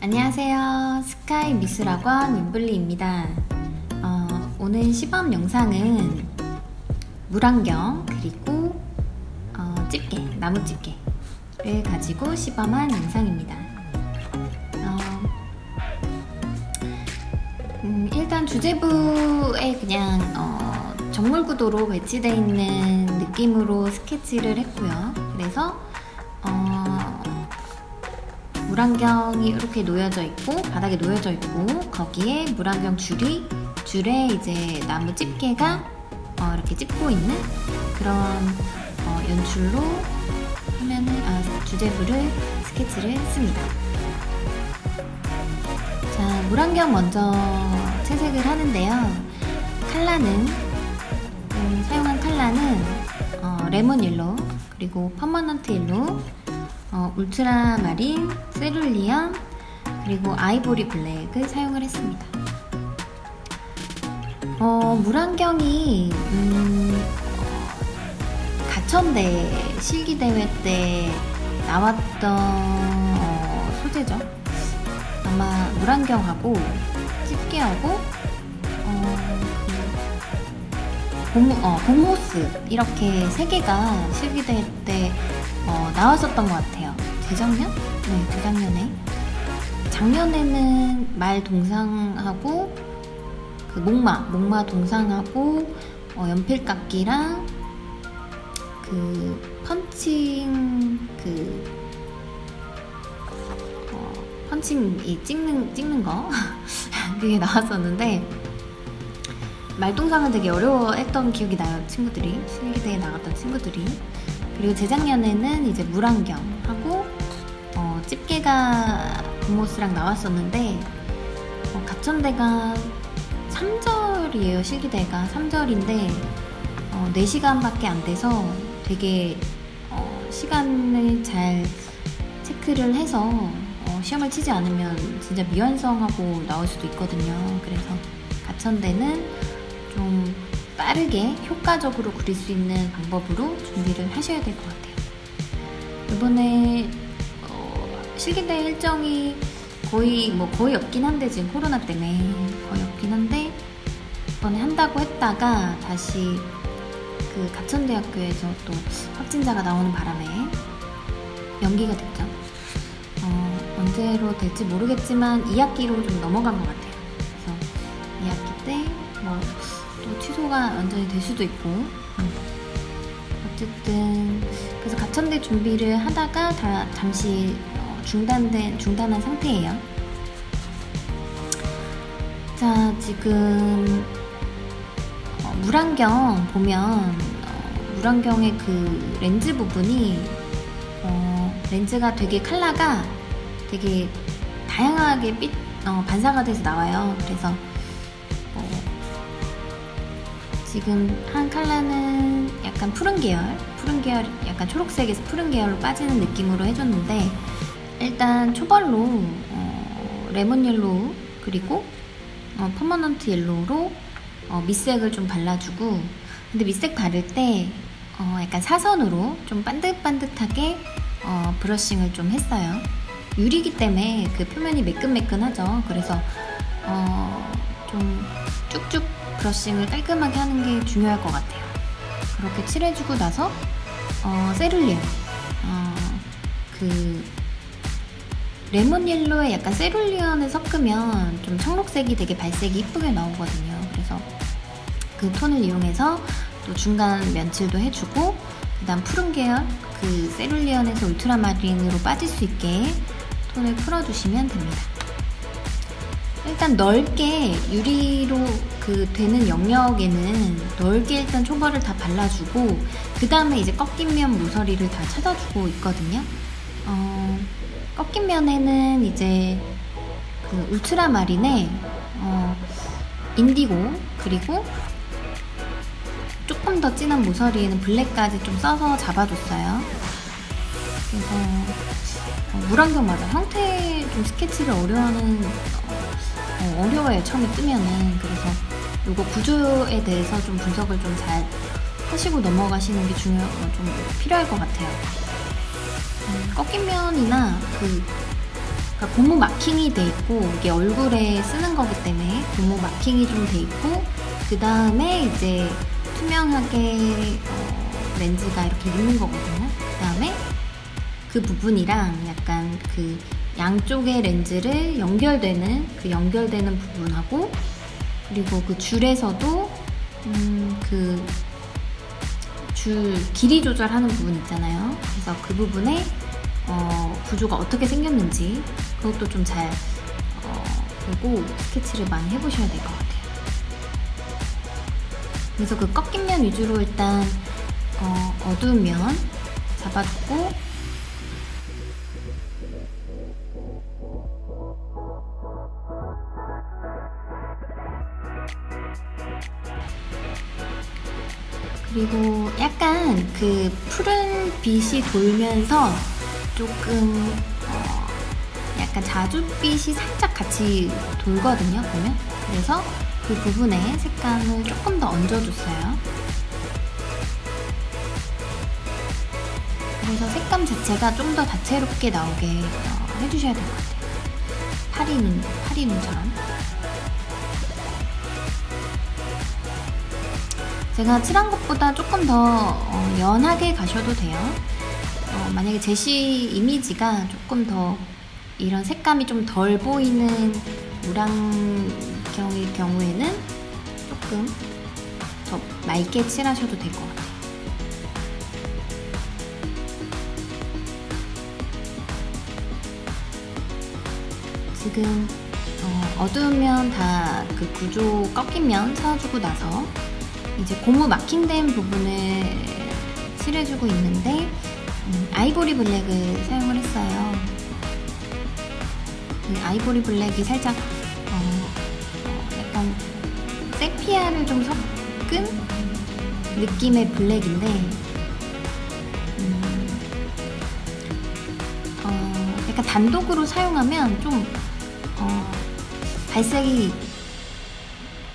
안녕하세요. 스카이 미술학원 윤블리입니다. 어, 오늘 시범 영상은 물안경 그리고 어, 집게, 나무 집게를 가지고 시범한 영상입니다. 어, 음, 일단 주제부에 그냥 어, 정물 구도로 배치되어 있는 느낌으로 스케치를 했고요. 그래서 어, 물안경이 이렇게 놓여져 있고 바닥에 놓여져 있고 거기에 물안경 줄이 줄에 이제 나무 집게가 어, 이렇게 찝고 있는 그런 어, 연출로 화면을 아, 주제부를 스케치를 했습니다. 자 물안경 먼저 채색을 하는데요. 칼라는 음, 사용한 칼라는 어, lemon yellow 그리고 permanent yellow 어, ultramarine, cerulean, 그리고 ivory black을 사용을 했습니다. 어, 물안경이 음, 어, 가천대 실기대회 때 나왔던 어, 소재죠. 아마 물안경하고 집게하고 어, 그 봄, 어, 이렇게 세 개가 실기대회 때 어, 나왔었던 것 같아요. 재작년? 네, 재작년에. 작년에는 말 동상하고 그 목마, 목마 동상하고 어, 연필깎이랑 그 펀칭 그 어, 펀칭 이 찍는 찍는 거 그게 나왔었는데 말동상은 되게 어려워했던 기억이 나요 친구들이 실기대에 나갔던 친구들이 그리고 재작년에는 이제 물안경 하고 어, 집게가 봄모스랑 나왔었는데 어, 가천대가 3절이에요 실기대가. 3절인데 어, 4시간밖에 안 돼서 되게 어, 시간을 잘 체크를 해서 어, 시험을 치지 않으면 진짜 미완성하고 나올 수도 있거든요. 그래서 가천대는 좀 빠르게 효과적으로 그릴 수 있는 방법으로 준비를 하셔야 될 것 같아요. 이번에 어, 실기대 일정이 거의 뭐 거의 없긴 한데 지금 코로나 때문에 거의 없긴 한데 이번에 한다고 했다가 다시 그 가천대학교에서 또 확진자가 나오는 바람에 연기가 됐죠. 어, 언제로 될지 모르겠지만 2학기로 좀 넘어간 것 같아요. 또 취소가 완전히 될 수도 있고 음. 어쨌든 그래서 가천대 준비를 하다가 다 잠시 어, 중단된 중단한 상태예요. 자 지금 어, 물안경 보면 어, 물안경의 그 렌즈 부분이 어, 렌즈가 되게 컬러가 되게 다양하게 빛, 어, 반사가 돼서 나와요. 그래서 지금 한 컬러는 약간 푸른 계열, 푸른 계열, 약간 초록색에서 푸른 계열로 빠지는 느낌으로 해줬는데 일단 초벌로 어, lemon yellow 그리고 어, permanent yellow로 어, 밑색을 좀 발라주고 근데 밑색 바를 때 어, 약간 사선으로 좀 반듯반듯하게 어, brushing을 좀 했어요. 유리기 때문에 그 표면이 매끈매끈하죠. 그래서 어, 좀 쭉쭉 brushing을 깔끔하게 하는 게 중요할 것 같아요. 그렇게 칠해주고 나서 어, cerulean 어, 그 레몬 옐로에 약간 세룰리언을 섞으면 좀 청록색이 되게 발색이 이쁘게 나오거든요. 그래서 그 톤을 이용해서 또 중간 면칠도 해주고 그다음 푸른 계열 그 세룰리언에서 울트라마린으로 빠질 수 있게 톤을 풀어주시면 됩니다. 일단 넓게 유리로 그 되는 영역에는 넓게 일단 초벌을 다 발라주고 그 다음에 이제 꺾인 면 모서리를 다 찾아주고 있거든요. 어, 꺾인 면에는 이제 그 울트라 마린에 어, 인디고 그리고 조금 더 진한 모서리에는 블랙까지 좀 써서 잡아줬어요. 그래서 어, 물안경 맞아 형태 좀 스케치를 어려워하는 어, 어려워요 처음에 뜨면은 그래서 이거 구조에 대해서 좀 분석을 좀 잘 하시고 넘어가시는 게 중요 어, 좀 필요할 것 같아요. 음, 꺾인 면이나 그 그러니까 고무 마킹이 돼 있고 이게 얼굴에 쓰는 거기 때문에 고무 마킹이 좀 돼 있고 그 다음에 이제 투명하게 어, 렌즈가 이렇게 있는 거거든요. 그 다음에 그 부분이랑 약간 그 양쪽의 렌즈를 연결되는 그 연결되는 부분하고 그리고 그 줄에서도 음, 그줄 길이 조절하는 부분 있잖아요. 그래서 그 부분에 어, 구조가 어떻게 생겼는지 그것도 좀잘 어, 보고 스케치를 많이 해보셔야 될 것 같아요. 그래서 그 꺾인 면 위주로 일단 어, 어두운 면 잡아주고 그리고 약간 그 푸른 빛이 돌면서 조금 어 약간 자줏빛이 살짝 같이 돌거든요 보면. 그래서 그 부분에 색감을 조금 더 얹어줬어요. 그래서 색감 자체가 좀 더 다채롭게 나오게 어, 해주셔야 될 것 같아요. 파리 눈, 파리 눈처럼 제가 칠한 것보다 조금 더 어, 연하게 가셔도 돼요. 어, 만약에 제시 이미지가 조금 더 이런 색감이 좀 덜 보이는 물안경일 경우에는 조금 더 맑게 칠하셔도 될 것 같아요. 지금 어, 어두우면 다 그 구조 꺾이면 채워주고 나서 이제 고무 마킹된 부분을 칠해주고 있는데 음, 아이보리 블랙을 사용을 했어요. 그 아이보리 블랙이 살짝 어, 어, 약간 세피아를 좀 섞은 느낌의 블랙인데 음, 어, 약간 단독으로 사용하면 좀 어, 발색이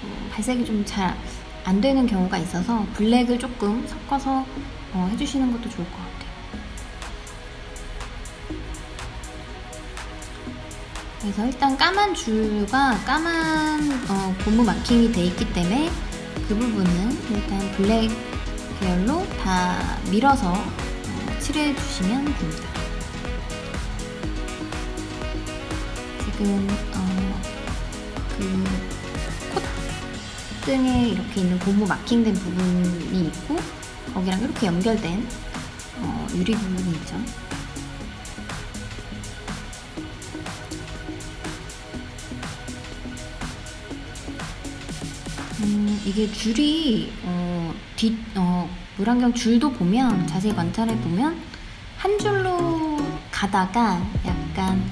어, 발색이 좀잘 안 되는 경우가 있어서 블랙을 조금 섞어서 어, 해주시는 것도 좋을 것 같아요. 그래서 일단 까만 줄과 까만 어, 고무 마킹이 돼 있기 때문에 그 부분은 일단 블랙 계열로 다 밀어서 어, 칠해 주시면 됩니다. 지금 등에 이렇게 있는 고무 마킹된 부분이 있고 거기랑 이렇게 연결된 어, 유리 부분이 있죠. 음, 이게 줄이 어, 뒷 어, 물안경 줄도 보면 자세히 관찰해 보면 한 줄로 가다가 약간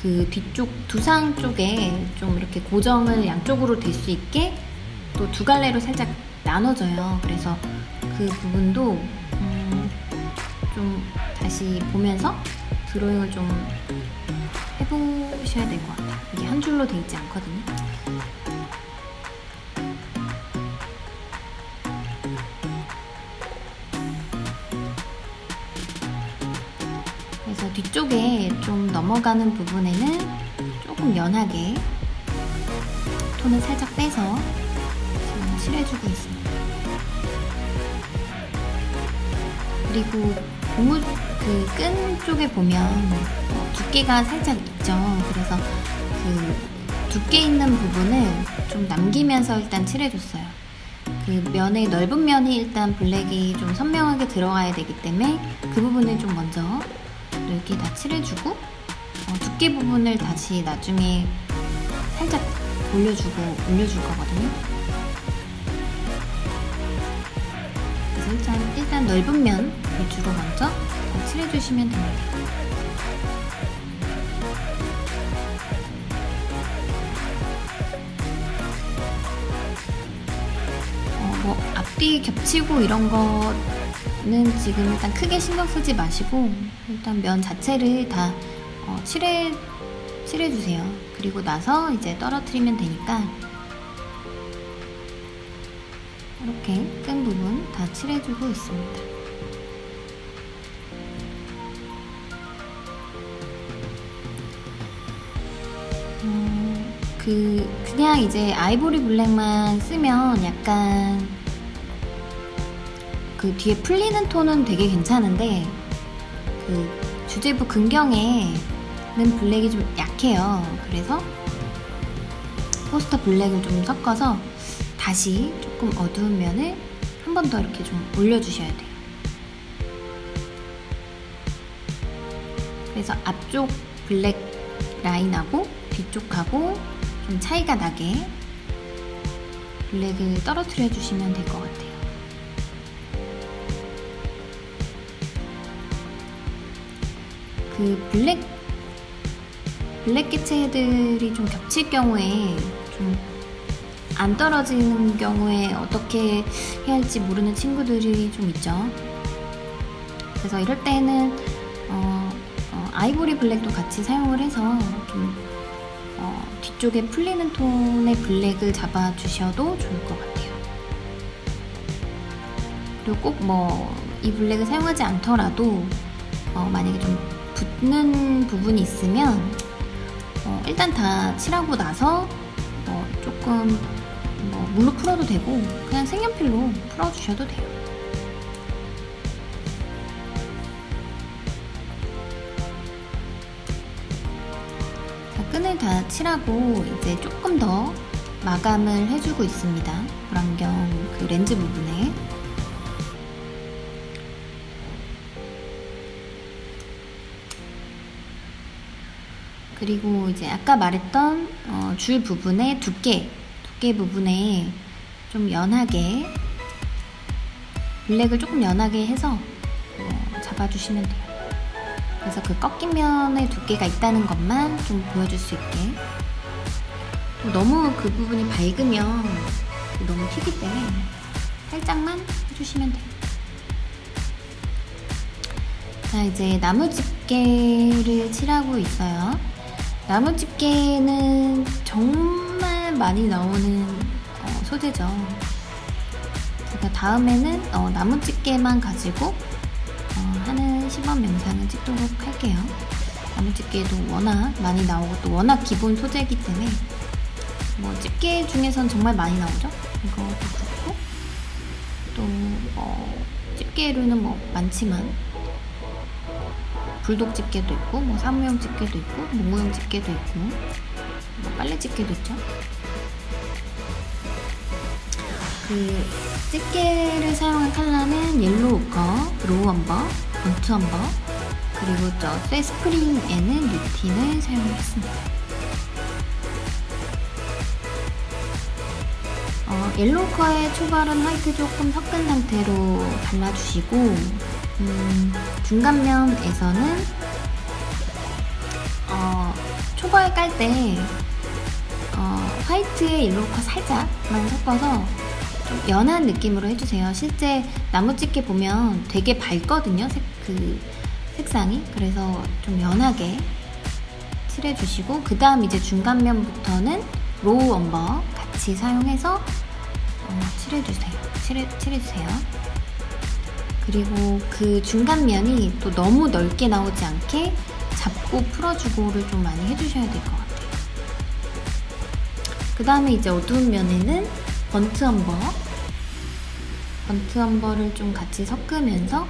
그 뒤쪽 두상 쪽에 좀 이렇게 고정을 양쪽으로 될 수 있게 또 두 갈래로 살짝 나눠져요. 그래서 그 부분도 음, 좀 다시 보면서 드로잉을 좀 해보셔야 될 것 같아요. 이게 한 줄로 돼 있지 않거든요. 그래서 뒤쪽에 좀 넘어가는 부분에는 조금 연하게 톤을 살짝 빼서 칠해주고 있습니다. 그리고 고무 그 끈 쪽에 보면 어, 두께가 살짝 있죠. 그래서 그 두께 있는 부분을 좀 남기면서 일단 칠해줬어요. 그 면의 넓은 면이 일단 블랙이 좀 선명하게 들어가야 되기 때문에 그 부분을 좀 먼저 넓게 다 칠해주고 어, 두께 부분을 다시 나중에 살짝 올려주고 올려줄 거거든요. 넓은 면 위주로 먼저 칠해주시면 됩니다. 어, 뭐 앞뒤 겹치고 이런 거는 지금 일단 크게 신경 쓰지 마시고 일단 면 자체를 다 어, 칠해 칠해주세요. 그리고 나서 이제 떨어뜨리면 되니까 이렇게 끈 부분 다 칠해주고 있습니다. 그 그냥 이제 아이보리 블랙만 쓰면 약간 그 뒤에 풀리는 톤은 되게 괜찮은데 그 주제부 근경에는 블랙이 좀 약해요. 그래서 포스터 블랙을 좀 섞어서 다시 조금 어두운 면을 한 번 더 이렇게 좀 올려주셔야 돼요. 그래서 앞쪽 black line하고 뒤쪽하고 좀 차이가 나게 black을 떨어뜨려 주시면 될 것 같아요. 그 black black 개체들이 좀 겹칠 경우에 좀 안 떨어지는 경우에 어떻게 해야 할지 모르는 친구들이 좀 있죠. 그래서 이럴 때는 어, 어, 아이보리 블랙도 같이 사용을 해서 좀 어, 뒤쪽에 풀리는 톤의 블랙을 잡아주셔도 좋을 것 같아요. 그리고 꼭 뭐 이 블랙을 사용하지 않더라도 어, 만약에 좀 붙는 부분이 있으면 어, 일단 다 칠하고 나서 어, 조금 뭐 물로 풀어도 되고 그냥 색연필로 풀어주셔도 돼요. 자, 끈을 다 칠하고 이제 조금 더 마감을 해주고 있습니다. 불안경 그 렌즈 부분에. 그리고 이제 아까 말했던 어, 줄 부분의 두께, 두께 부분에 좀 연하게 블랙을 조금 연하게 해서 어, 잡아주시면 돼요. 그래서 그 꺾인 면의 두께가 있다는 것만 좀 보여줄 수 있게. 너무 그 부분이 밝으면 너무 튀기 때문에 살짝만 해주시면 돼요. 자, 이제 나무 집게를 칠하고 있어요. 나무 집게는 정말 많이 나오는 어, 소재죠. 제가 다음에는 어, 나무 집게만 가지고 어, 하는 시범 영상을 찍도록 할게요. 나무 집게도 워낙 많이 나오고 또 워낙 기본 소재이기 때문에 뭐 집게 중에선 정말 많이 나오죠. 이것도 그렇고 또 어, 집게류는 뭐 많지만 불독 집게도 있고 뭐 사무용 집게도 있고 목공용 집게도 있고 뭐 빨래 집게도 있죠. 그 집게를 사용한 컬러는 yellow ochre, raw umber, burnt umber 그리고 저 쇠 스프링에는 뉴틴을 사용했습니다. 어, 옐로우 커의 초벌은 white 조금 섞은 상태로 발라주시고 음, 중간면에서는 어, 초벌 깔때 어, 화이트에 옐로우 커 살짝만 섞어서 좀 연한 느낌으로 해주세요. 실제 나무집게 보면 되게 밝거든요. 색, 그 색상이. 그래서 좀 연하게 칠해주시고 그 다음 이제 중간면부터는 raw umber 같이 사용해서 어, 칠해주세요. 칠해, 칠해주세요. 그리고 그 중간면이 또 너무 넓게 나오지 않게 잡고 풀어주고를 좀 많이 해주셔야 될 것 같아요. 그 다음에 이제 어두운 면에는 번트 엄버 번트 엄버를 좀 같이 섞으면서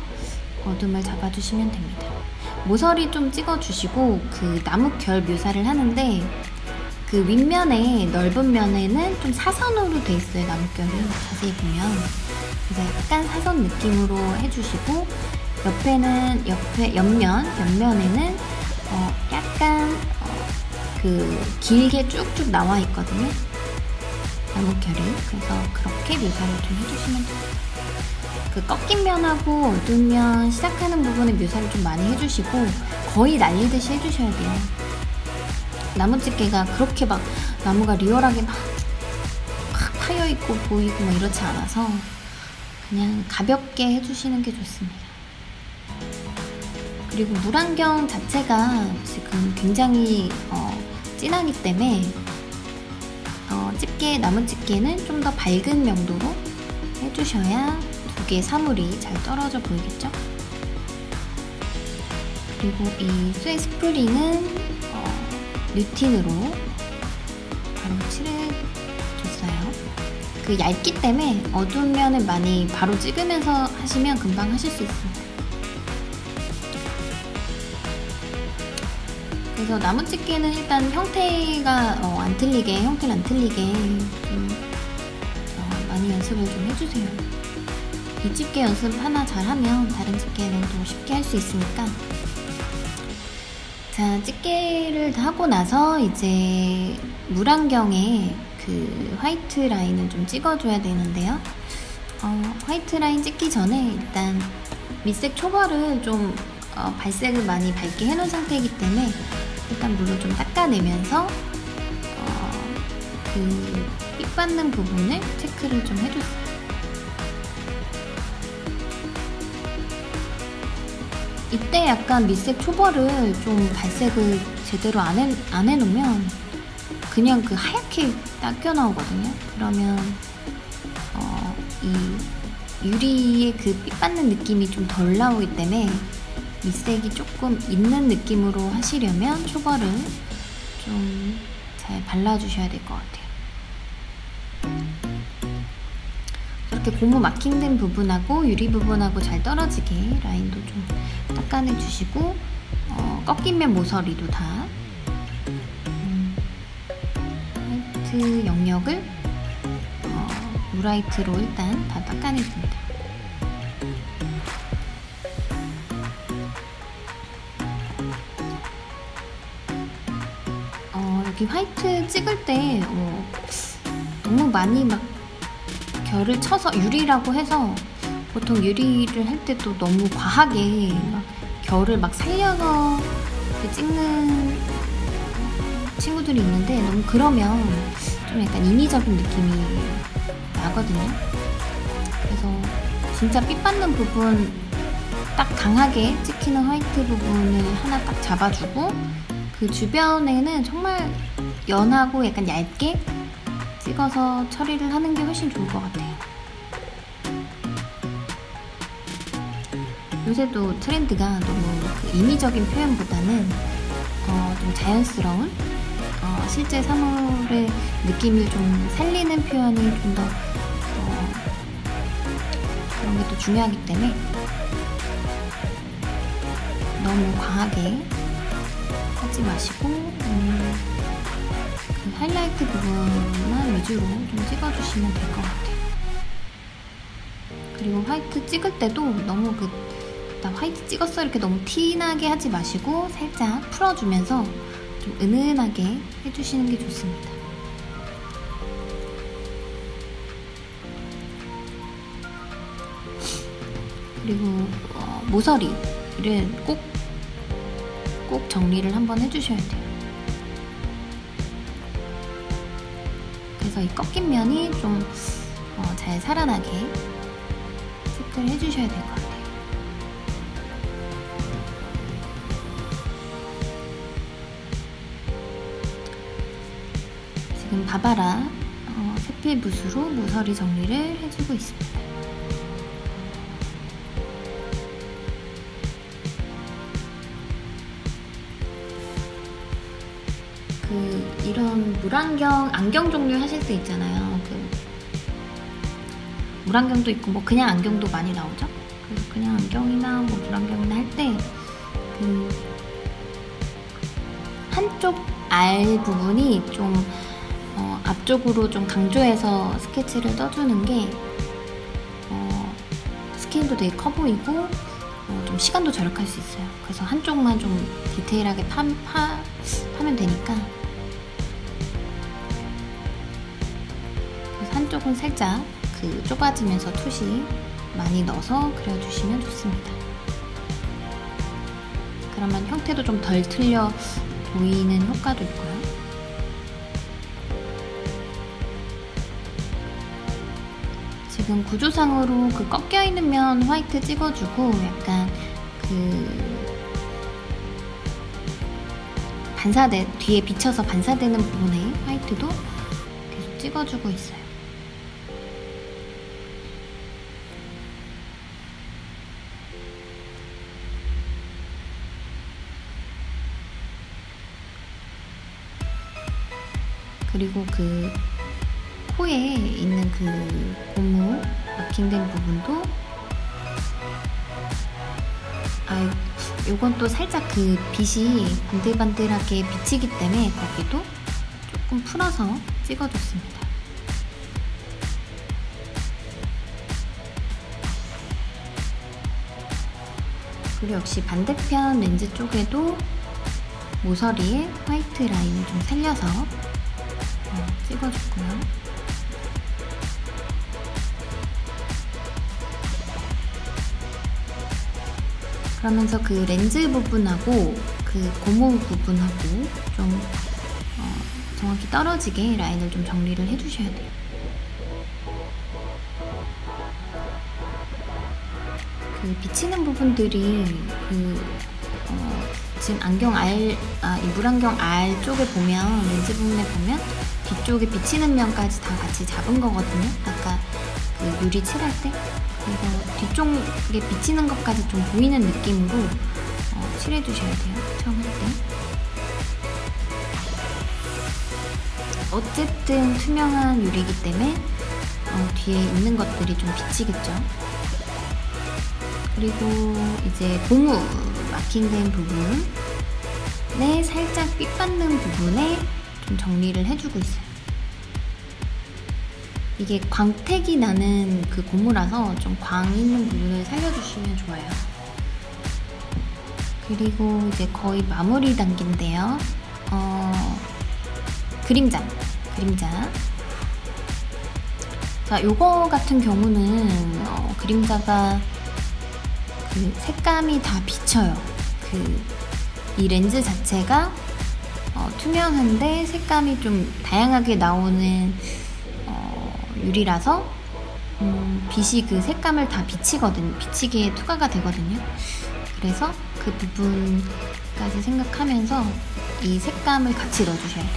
어둠을 잡아주시면 됩니다. 모서리 좀 찍어주시고 그 나무 결 묘사를 하는데 그 윗면에 넓은 면에는 좀 사선으로 돼 있어요 나무결이. 자세히 보면. 그래서 약간 사선 느낌으로 해주시고 옆에는 옆에 옆면 옆면에는 어 약간 어 그 길게 쭉쭉 나와 있거든요 나무결이 그래서 그렇게 묘사를 좀 해주시면 됩니다 그 꺾인 면하고 어두운 면 시작하는 부분에 묘사를 좀 많이 해주시고 거의 날리듯이 해주셔야 돼요. 나무집게가 그렇게 막 나무가 리얼하게 막, 막 파여있고 보이고 막 이렇지 않아서 그냥 가볍게 해주시는 게 좋습니다. 그리고 물안경 자체가 지금 굉장히 어, 진하기 때문에 어, 집게, 나무 집게는 좀 더 밝은 명도로 해주셔야 두 개의 사물이 잘 떨어져 보이겠죠? 그리고 이 스웨 스프링은 어, 뉴틴으로 바로 칠해줬어요. 그 얇기 때문에 어두운 면을 많이 바로 찍으면서 하시면 금방 하실 수 있습니 그래서 나무 집게는 일단 형태가 어, 안 틀리게 형태를 안 틀리게 좀 어, 많이 연습을 좀 해주세요. 이 집게 연습 하나 잘하면 다른 집게는 또 쉽게 할 수 있으니까 자 집게를 다 하고 나서 이제 물안경에 그 화이트 라인을 좀 찍어줘야 되는데요. 어, 화이트 라인 찍기 전에 일단 밑색 초벌을 좀 어, 발색을 많이 밝게 해놓은 상태이기 때문에 일단 물로 좀 닦아내면서 어, 그빛 받는 부분을 체크를 좀 해줬어요. 이때 약간 밑색 초벌을 좀 발색을 제대로 안, 해, 안 해놓으면 그냥 그 하얗게 닦여 나오거든요. 그러면 어, 이 유리의 그빛 받는 느낌이 좀 덜 나오기 때문에 밑색이 조금 있는 느낌으로 하시려면 초벌을 좀잘 발라주셔야 될 것 같아요. 이렇게 고무 마킹된 부분하고 유리 부분하고 잘 떨어지게 라인도 좀 닦아내 주시고 어, 꺾이면 모서리도 다 음, 화이트 영역을 어, 물화이트로 일단 다 닦아내줍니다. 화이트 찍을 때 어, 너무 많이 막 결을 쳐서 유리라고 해서 보통 유리를 할 때도 너무 과하게 막 결을 막 살려서 찍는 친구들이 있는데 너무 그러면 좀 약간 인위적인 느낌이 나거든요. 그래서 진짜 빛 받는 부분 딱 강하게 찍히는 화이트 부분을 하나 딱 잡아주고 그 주변에는 정말 연하고 약간 얇게 찍어서 처리를 하는 게 훨씬 좋을 것 같아요. 요새도 트렌드가 너무 그 인위적인 표현보다는 어, 좀 자연스러운 어, 실제 사물의 느낌을 좀 살리는 표현이 좀더 어, 그런 게 또 중요하기 때문에 너무 과하게 하지 마시고 음, 그 하이라이트 부분만 위주로 좀 찍어주시면 될 것 같아요. 그리고 화이트 찍을 때도 너무 그, 나 화이트 찍었어 이렇게 너무 티나게 하지 마시고 살짝 풀어주면서 좀 은은하게 해주시는 게 좋습니다. 그리고 어, 모서리를 꼭, 꼭 정리를 한번 해주셔야 돼요. 그래서 이 꺾인 면이 좀잘 어, 살아나게 체크를 해주셔야 될 것 같아요. 지금 바바라 어, 세필 붓으로 모서리 정리를 해주고 있습니다. 이런 물안경 안경 종류 하실 때 있잖아요. 그 물안경도 있고 뭐 그냥 안경도 많이 나오죠. 그래서 그냥 안경이나 뭐 물안경이나 할 때 그 한쪽 알 부분이 좀 어, 앞쪽으로 좀 강조해서 스케치를 떠주는 게 어, 스케일도 되게 커 보이고 어, 좀 시간도 절약할 수 있어요. 그래서 한쪽만 좀 디테일하게 파, 파, 파면 되니까 한쪽은 살짝 그 좁아지면서 숱이 많이 넣어서 그려주시면 좋습니다. 그러면 형태도 좀 덜 틀려 보이는 효과도 있고요. 지금 구조상으로 그 꺾여 있는 면 화이트 찍어주고 약간 그 반사돼 뒤에 비쳐서 반사되는 부분에 화이트도 계속 찍어주고 있어요. 그리고 그 코에 있는 그 고무 마킹된 부분도 아 요건 또 살짝 그 빛이 반들반들하게 비치기 때문에 거기도 조금 풀어서 찍어줬습니다. 그리고 역시 반대편 렌즈 쪽에도 모서리에 화이트 라인을 좀 살려서 어, 찍어줬고요. 그러면서 그 렌즈 부분하고 그 고무 부분하고 좀 어, 정확히 떨어지게 라인을 좀 정리를 해주셔야 돼요. 그 비치는 부분들이 그 어, 지금 안경 R, 아, 이 물안경 R 쪽에 보면 렌즈 부분에 보면 뒤쪽에 비치는 면까지 다 같이 잡은 거거든요. 아까 그 유리 칠할 때. 그래서 뒤쪽에 비치는 것까지 좀 보이는 느낌으로 어, 칠해주셔야 돼요. 처음 할 때. 어쨌든 투명한 유리이기 때문에 어, 뒤에 있는 것들이 좀 비치겠죠. 그리고 이제 고무 마킹된 부분에 살짝 삐 받는 부분에 좀 정리를 해주고 있어요. 이게 광택이 나는 그 고무라서 좀 광 있는 부분을 살려주시면 좋아요. 그리고 이제 거의 마무리 단계인데요. 어, 그림자. 그림자. 자, 요거 같은 경우는 어, 그림자가 그 색감이 다 비쳐요. 그 이 렌즈 자체가 어, 투명한데 색감이 좀 다양하게 나오는 어, 유리라서 음, 빛이 그 색감을 다 비치거든, 비치게 투과가 되거든요. 그래서 그 부분까지 생각하면서 이 색감을 같이 넣어주셔야 돼요.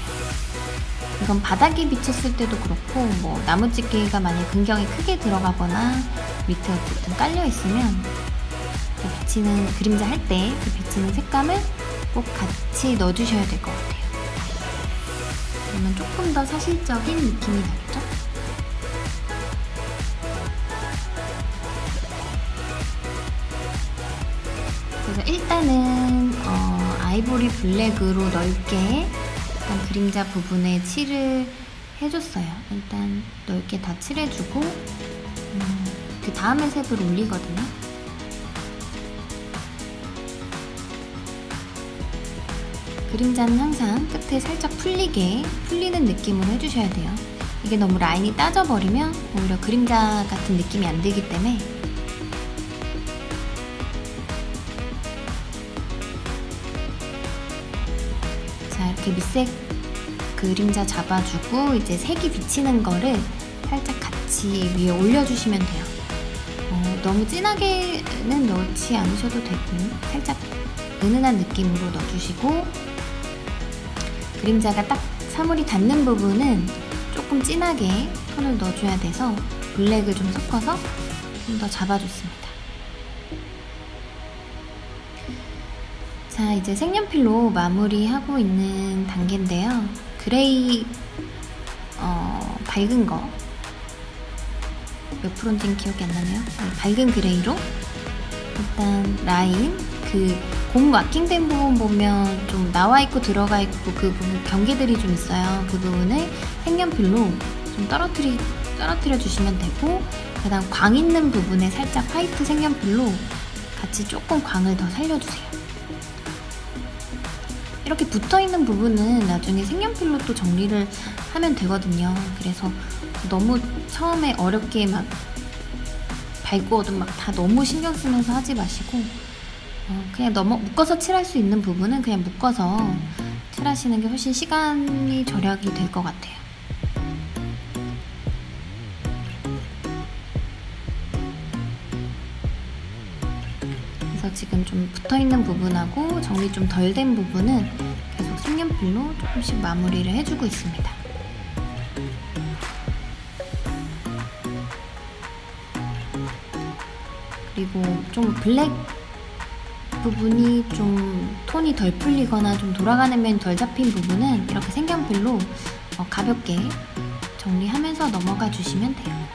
이건 바닥에 비쳤을 때도 그렇고 뭐 나무집게가 만약 근경이 크게 들어가거나 밑에 어쨌든 깔려 있으면 그 비치는 그림자 할 때 그 비치는 색감을 꼭 같이 넣어주셔야 될 것 같아요. 그러면 조금 더 사실적인 느낌이 나겠죠? 그래서 일단은 어, 아이보리 블랙으로 넓게 일단 그림자 부분에 칠을 해줬어요. 일단 넓게 다 칠해주고 음, 그 다음에 색을 올리거든요. 그림자는 항상 끝에 살짝 풀리게 풀리는 느낌으로 해주셔야 돼요. 이게 너무 라인이 따져버리면 오히려 그림자 같은 느낌이 안 들기 때문에 자 이렇게 밑색 그림자 잡아주고 이제 색이 비치는 거를 살짝 같이 위에 올려주시면 돼요. 어, 너무 진하게는 넣지 않으셔도 되고 살짝 은은한 느낌으로 넣어주시고 그림자가 딱 사물이 닿는 부분은 조금 진하게 톤을 넣어줘야 돼서 블랙을 좀 섞어서 좀 더 잡아줬습니다. 자 이제 색연필로 마무리하고 있는 단계인데요. gray 어, 밝은 거 몇 프로인지는 기억이 안 나네요. 네, 밝은 gray로 일단 라인 그 고무 marking된 부분 보면 좀 나와 있고 들어가 있고 그 부분 경계들이 좀 있어요. 그 부분을 색연필로 좀 떨어뜨리 떨어뜨려 주시면 되고 그다음 광 있는 부분에 살짝 white 색연필로 같이 조금 광을 더 살려주세요. 이렇게 붙어 있는 부분은 나중에 색연필로 또 정리를 하면 되거든요. 그래서 너무 처음에 어렵게 막 밝고 어두운 막다 너무 신경 쓰면서 하지 마시고 어, 그냥 너무 묶어서 칠할 수 있는 부분은 그냥 묶어서 칠하시는 게 훨씬 시간이 절약이 될 것 같아요. 그래서 지금 좀 붙어 있는 부분하고 정리 좀 덜 된 부분은 계속 색연필로 조금씩 마무리를 해주고 있습니다. 그리고 좀 블랙 부분이 좀 톤이 덜 풀리거나 좀 돌아가는 면이 덜 잡힌 부분은 이렇게 색연필로 어, 가볍게 정리하면서 넘어가 주시면 돼요.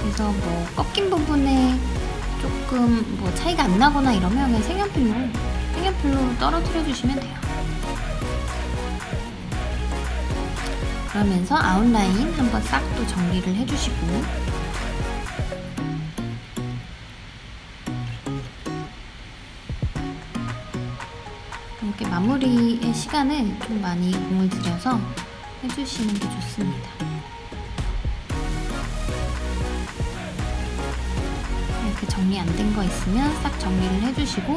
그래서 뭐 꺾인 부분에 조금 뭐 차이가 안 나거나 이러면 그냥 색연필로 색연필로 떨어뜨려 주시면 돼요. 그러면서 아웃라인 한번 싹 또 정리를 해주시고 마무리의 시간을 좀 많이 공을 들여서 해주시는 게 좋습니다. 이렇게 정리 안 된 거 있으면 싹 정리를 해주시고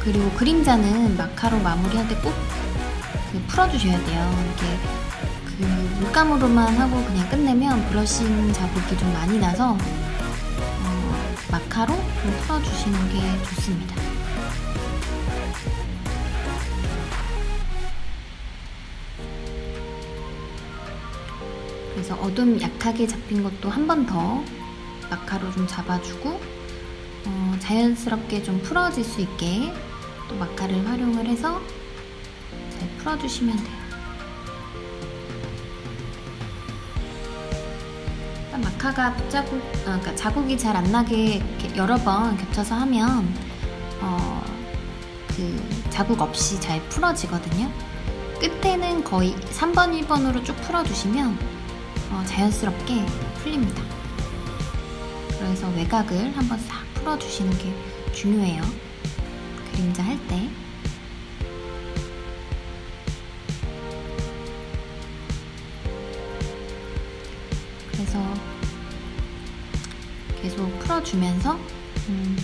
그리고 그림자는 마카로 마무리할 때꼭 그 풀어주셔야 돼요. 이렇게 그 물감으로만 하고 그냥 끝내면 브러싱 자국이 좀 많이 나서 어, 마카로 좀 풀어주시는 게 좋습니다. 그래서 어둠 약하게 잡힌 것도 한 번 더 마카로 좀 잡아주고 어, 자연스럽게 좀 풀어질 수 있게 또 마카를 활용을 해서 잘 풀어주시면 돼요. 마카가 붙자국, 어, 그러니까 자국이 잘 안 나게 여러 번 겹쳐서 하면 어, 그 자국 없이 잘 풀어지거든요. 끝에는 거의 3번, 1번으로 쭉 풀어주시면 어, 자연스럽게 풀립니다. 그래서 외곽을 한번 싹 풀어주시는 게 중요해요. 그림자 할 때. 그래서 계속 풀어주면서 음,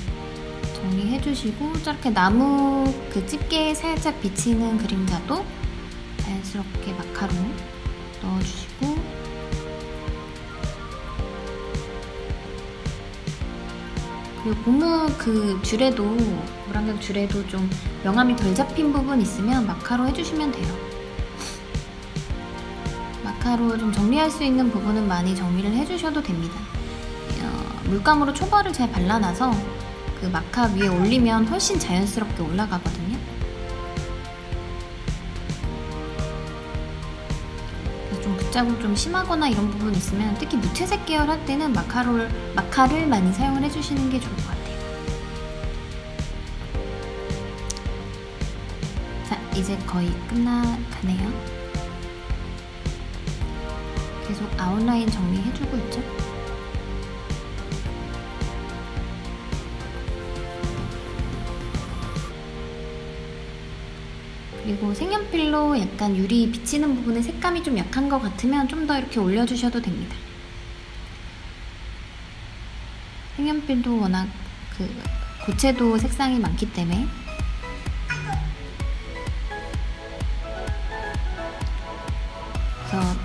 정리해주시고 저렇게 나무 그 집게에 살짝 비치는 그림자도 자연스럽게 마카로 넣어주시고 그리고 고무 그 줄에도 물안경 줄에도 좀 명암이 덜 잡힌 부분 있으면 마카로 해주시면 돼요. 마카로 좀 정리할 수 있는 부분은 많이 정리를 해주셔도 됩니다. 어, 물감으로 초벌을 잘 발라놔서 그 마카 위에 올리면 훨씬 자연스럽게 올라가거든요. 자국 좀 심하거나 이런 부분 있으면 특히 무채색 계열 할 때는 마카를, 마카를 많이 사용을 해주시는 게 좋을 것 같아요. 자, 이제 거의 끝나가네요. 계속 아웃라인 정리해주고 있죠. 그리고 색연필로 약간 유리 비치는 부분에 색감이 좀 약한 것 같으면 좀 더 이렇게 올려주셔도 됩니다. 색연필도 워낙 그 고체도 색상이 많기 때문에 그래서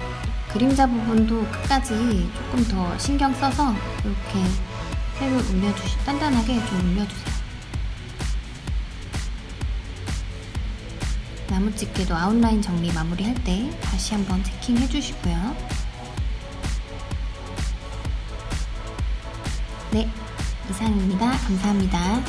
그림자 부분도 끝까지 조금 더 신경 써서 이렇게 색을 올려주시 단단하게 좀 올려주세요. 나무 집게도 아웃라인 정리 마무리할 때 다시 한번 체킹 해 주시고요. 네, 이상입니다. 감사합니다.